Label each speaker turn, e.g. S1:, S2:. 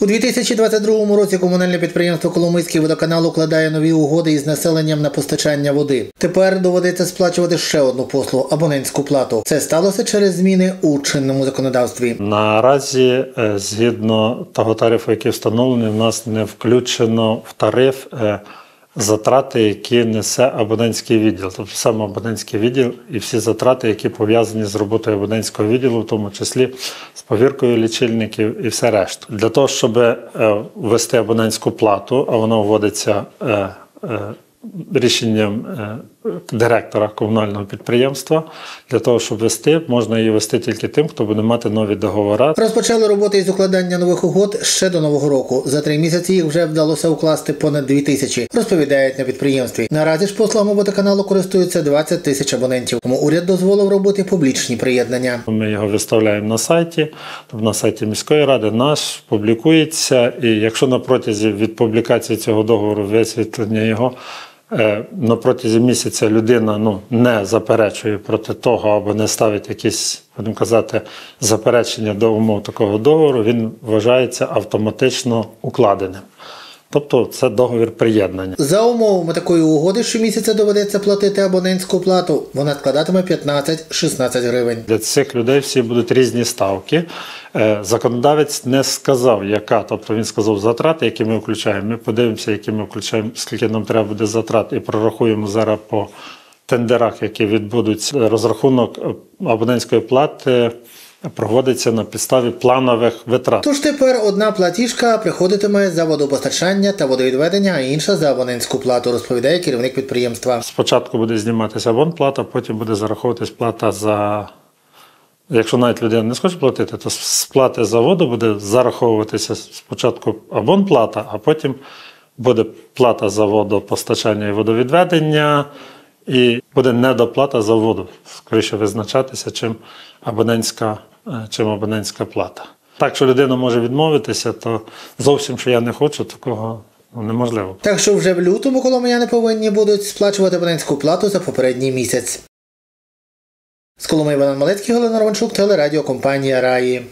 S1: У 2022 році комунальне підприємство Коломийський водоканал укладає нові угоди із населенням на постачання води. Тепер доводиться сплачувати ще одну послугу абонентську плату. Це сталося через зміни у чинному законодавстві.
S2: Наразі, е, згідно того тарифу, який встановлений, в нас не включено в тариф е, затрати, які несе абонентський відділ, тобто саме абонентський відділ і всі затрати, які пов'язані з роботою абонентського відділу, в тому числі з повіркою лічильників і все решта. Для того, щоб е, ввести абонентську плату, а вона вводиться е, е, рішенням директора комунального підприємства, для того, щоб вести, можна її вести тільки тим, хто буде мати нові договори.
S1: Розпочали роботи із укладання нових угод ще до нового року. За три місяці їх вже вдалося укласти понад дві тисячі. Розповідають на підприємстві. Наразі ж послугами водоканалу користуються 20 тисяч абонентів. Тому уряд дозволив робити публічні приєднання.
S2: Ми його виставляємо на сайті, тобто на сайті міської ради, наш публікується. І якщо на протязі від публікації цього договору висвітлення його. Е, На протязі місяця людина ну, не заперечує проти того або не ставить якісь, будемо казати, заперечення до умов такого договору, він вважається автоматично укладеним. Тобто це договір приєднання.
S1: За умовами такої угоди щомісяця доведеться платити абонентську плату. Вона складатиме 15-16 гривень.
S2: Для цих людей всі будуть різні ставки. Е, Законодавець не сказав, яка, тобто він сказав затрати, які ми включаємо. Ми подивимося, які ми включаємо, скільки нам треба буде затрат, і прорахуємо зараз по тендерах, які відбудуться. Розрахунок е, абонентської плати проводиться на підставі планових витрат.
S1: Тож тепер одна платіжка приходитиме за водопостачання та водовідведення, а інша за абонентську плату, розповідає керівник підприємства.
S2: Спочатку буде зніматися абонплата, потім буде зараховуватись плата за. Якщо навіть людина не схоче платити, то з плати за воду буде зараховуватися спочатку абонплата, а потім буде плата за водопостачання і водовідведення, і буде недоплата за воду. Скоріше визначатися, чим абонентська, е, чим абонентська плата. Так, що людина може відмовитися, то зовсім що я не хочу, такого ну, неможливо.
S1: Так що вже в лютому коломияни повинні будуть сплачувати абонентську плату за попередній місяць. З Коломиї Іван Малецький, Галина Романчук, телерадіокомпанія Раї.